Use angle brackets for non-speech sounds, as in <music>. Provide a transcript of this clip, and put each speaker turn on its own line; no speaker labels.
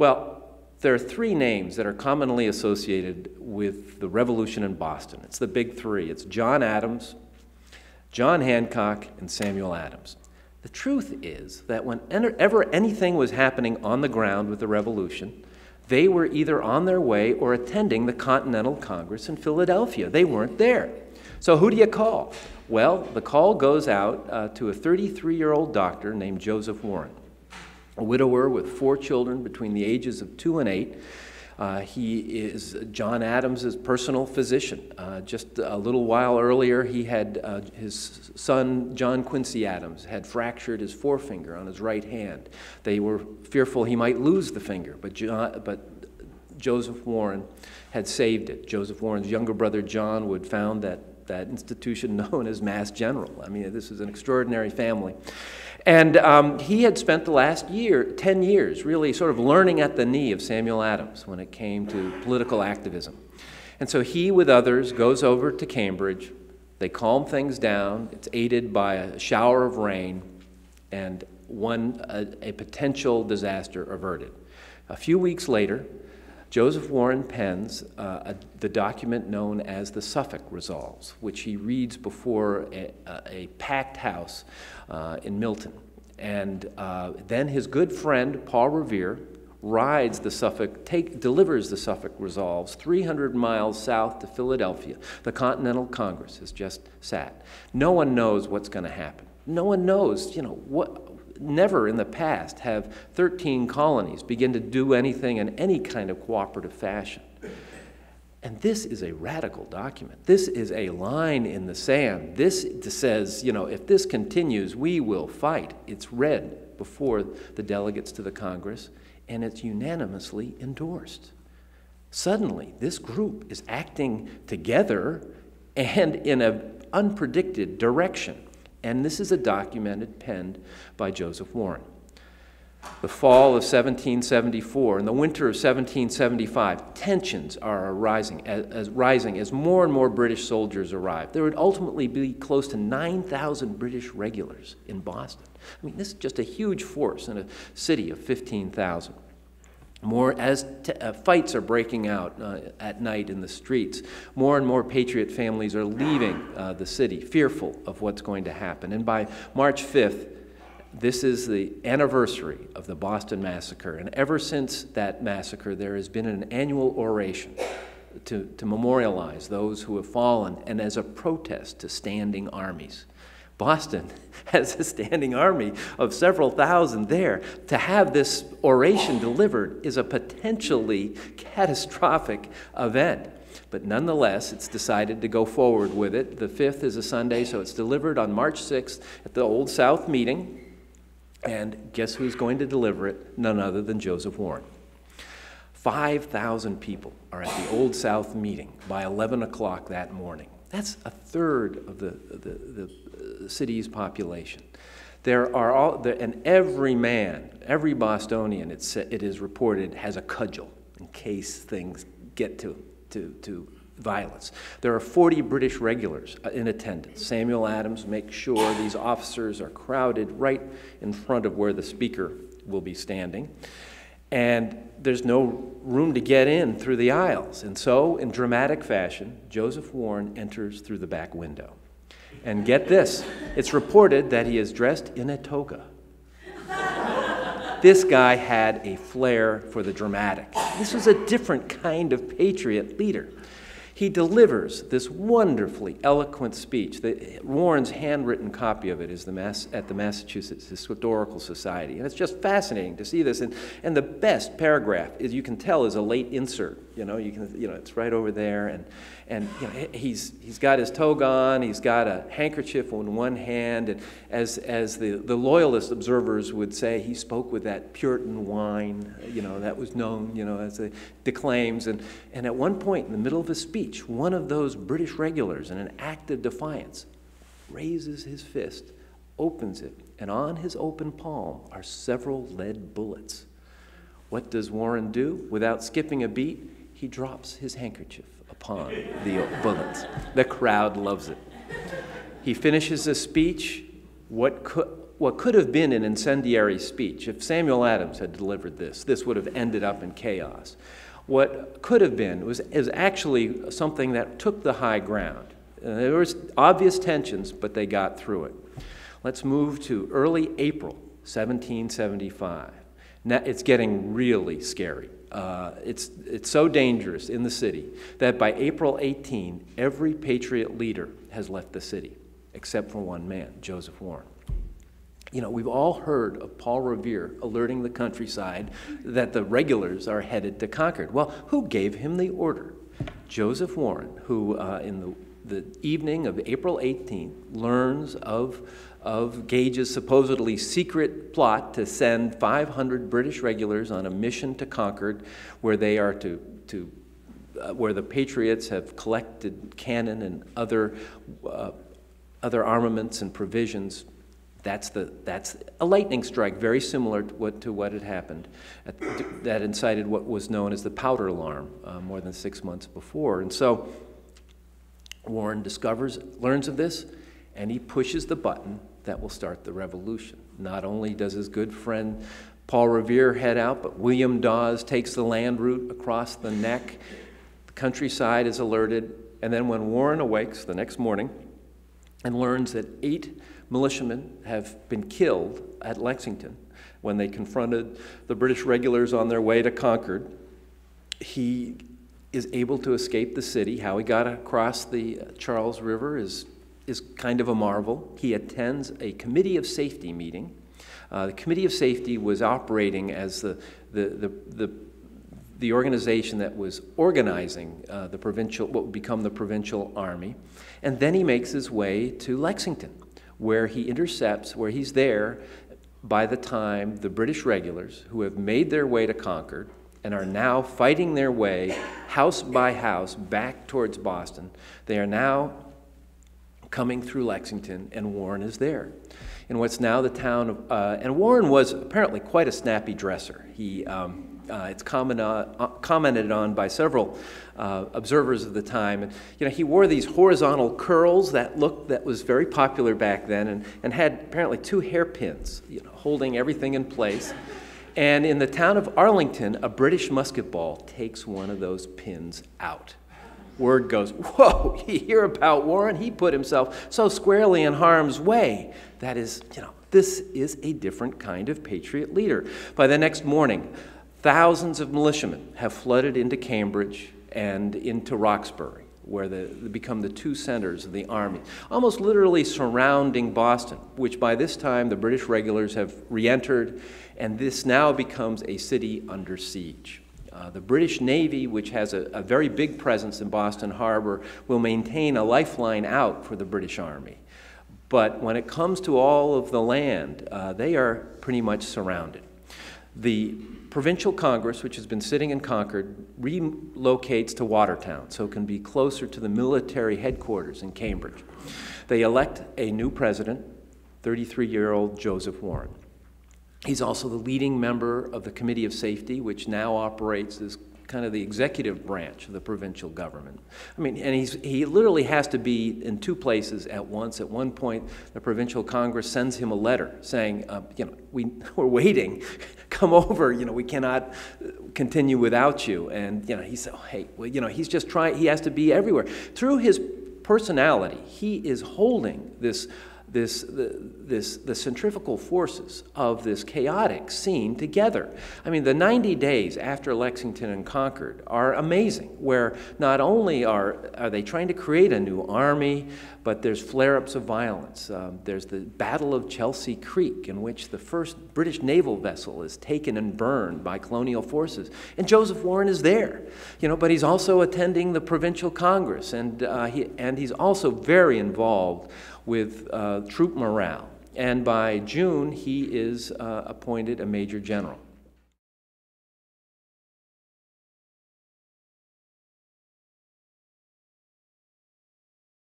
Well, there are three names that are commonly associated with the revolution in Boston. It's the big three it's John Adams, John Hancock, and Samuel Adams. The truth is that whenever anything was happening on the ground with the revolution, they were either on their way or attending the Continental Congress in Philadelphia. They weren't there. So, who do you call? Well, the call goes out uh, to a 33 year old doctor named Joseph Warren, a widower with four children between the ages of two and eight. Uh, he is John Adams' personal physician. Uh, just a little while earlier, he had uh, his son, John Quincy Adams, had fractured his forefinger on his right hand. They were fearful he might lose the finger, but, John, but Joseph Warren had saved it. Joseph Warren's younger brother, John, would found that, that institution <laughs> known as Mass General. I mean, this is an extraordinary family. And um, he had spent the last year, 10 years, really sort of learning at the knee of Samuel Adams when it came to political activism. And so he, with others, goes over to Cambridge. They calm things down. It's aided by a shower of rain and one, a, a potential disaster averted. A few weeks later, Joseph Warren pens uh, a, the document known as the Suffolk Resolves, which he reads before a, a packed house uh, in Milton. And uh, then his good friend, Paul Revere, rides the Suffolk, take, delivers the Suffolk Resolves 300 miles south to Philadelphia. The Continental Congress has just sat. No one knows what's going to happen. No one knows, you know, what, never in the past have 13 colonies begin to do anything in any kind of cooperative fashion. And this is a radical document. This is a line in the sand. This says, you know, if this continues, we will fight. It's read before the delegates to the Congress, and it's unanimously endorsed. Suddenly, this group is acting together and in an unpredicted direction. And this is a documented penned by Joseph Warren. The fall of 1774 and the winter of 1775, tensions are arising as, as, rising as more and more British soldiers arrive. There would ultimately be close to 9,000 British regulars in Boston. I mean, this is just a huge force in a city of 15,000. More as uh, fights are breaking out uh, at night in the streets, more and more patriot families are leaving uh, the city, fearful of what's going to happen. And by March 5th, this is the anniversary of the Boston Massacre. And ever since that massacre, there has been an annual oration to, to memorialize those who have fallen and as a protest to standing armies. Boston <laughs> has a standing army of several thousand there. To have this oration delivered is a potentially catastrophic event. But nonetheless, it's decided to go forward with it. The 5th is a Sunday, so it's delivered on March 6th at the Old South meeting. And guess who's going to deliver it? None other than Joseph Warren. 5,000 people are at the Old South meeting by 11 o'clock that morning. That's a third of the, the, the city's population. There are all, and every man, every Bostonian, it's, it is reported, has a cudgel in case things get to, to, to violence. There are 40 British regulars uh, in attendance. Samuel Adams makes sure these officers are crowded right in front of where the speaker will be standing. And there's no room to get in through the aisles. And so, in dramatic fashion, Joseph Warren enters through the back window. And get this it's reported that he is dressed in a toga. <laughs> this guy had a flair for the dramatic. This was a different kind of patriot leader he delivers this wonderfully eloquent speech. The, Warren's handwritten copy of it is the Mass, at the Massachusetts Historical Society. And it's just fascinating to see this. And, and the best paragraph, as you can tell, is a late insert. You know, you can, you know, it's right over there. And, and you know, he's, he's got his toga on, he's got a handkerchief in one hand, and as, as the, the loyalist observers would say, he spoke with that Puritan whine, you know, that was known, you know, as the declaims. And, and at one point in the middle of his speech, one of those British regulars, in an act of defiance, raises his fist, opens it, and on his open palm are several lead bullets. What does Warren do? Without skipping a beat, he drops his handkerchief upon the bullets. The crowd loves it. He finishes his speech, what could, what could have been an incendiary speech. If Samuel Adams had delivered this, this would have ended up in chaos. What could have been was, is actually something that took the high ground. Uh, there was obvious tensions, but they got through it. Let's move to early April 1775. Now, it's getting really scary. Uh, it's, it's so dangerous in the city that by April 18, every Patriot leader has left the city, except for one man, Joseph Warren. You know, we've all heard of Paul Revere alerting the countryside that the regulars are headed to Concord. Well, who gave him the order? Joseph Warren, who uh, in the, the evening of April 18th learns of of Gage's supposedly secret plot to send 500 British regulars on a mission to Concord, where they are to, to uh, where the Patriots have collected cannon and other, uh, other armaments and provisions. That's, the, that's a lightning strike, very similar to what, to what had happened, at, that incited what was known as the powder alarm uh, more than six months before. And so Warren discovers, learns of this, and he pushes the button that will start the revolution. Not only does his good friend Paul Revere head out, but William Dawes takes the land route across the neck. The countryside is alerted, and then when Warren awakes the next morning and learns that eight militiamen have been killed at Lexington when they confronted the British regulars on their way to Concord, he is able to escape the city. How he got across the Charles River is is kind of a marvel. He attends a committee of safety meeting. Uh, the committee of safety was operating as the, the, the, the, the organization that was organizing uh, the provincial, what would become the provincial army. And then he makes his way to Lexington, where he intercepts, where he's there by the time the British regulars, who have made their way to Concord and are now fighting their way house by house back towards Boston, they are now coming through Lexington, and Warren is there. In what's now the town of, uh, and Warren was apparently quite a snappy dresser. He, um, uh, it's comment, uh, commented on by several uh, observers of the time. And, you know, he wore these horizontal curls that looked that was very popular back then, and, and had apparently two hairpins, you know, holding everything in place. And in the town of Arlington, a British musket ball takes one of those pins out word goes, Whoa, <laughs> you hear about Warren? He put himself so squarely in harm's way. That is, you know, this is a different kind of patriot leader. By the next morning, thousands of militiamen have flooded into Cambridge and into Roxbury, where they become the two centers of the army, almost literally surrounding Boston, which by this time the British regulars have re entered, and this now becomes a city under siege. Uh, the British Navy, which has a, a, very big presence in Boston Harbor, will maintain a lifeline out for the British Army. But when it comes to all of the land, uh, they are pretty much surrounded. The Provincial Congress, which has been sitting in Concord, relocates to Watertown so it can be closer to the military headquarters in Cambridge. They elect a new president, 33 year old Joseph Warren. He's also the leading member of the Committee of Safety, which now operates as kind of the executive branch of the provincial government. I mean, and he's, he literally has to be in two places at once. At one point, the provincial Congress sends him a letter saying, uh, you know, we, <laughs> we're waiting, <laughs> come over, you know, we cannot continue without you. And, you know, he said, oh, hey, well, you know, he's just trying, he has to be everywhere. Through his personality, he is holding this this, the, this, the centrifugal forces of this chaotic scene together. I mean, the 90 days after Lexington and Concord are amazing, where not only are, are they trying to create a new army, but there's flare ups of violence. Um, there's the Battle of Chelsea Creek, in which the first British naval vessel is taken and burned by colonial forces. And Joseph Warren is there, you know, but he's also attending the Provincial Congress, and, uh, he, and he's also very involved with uh, troop morale. And by June, he is uh, appointed a major general.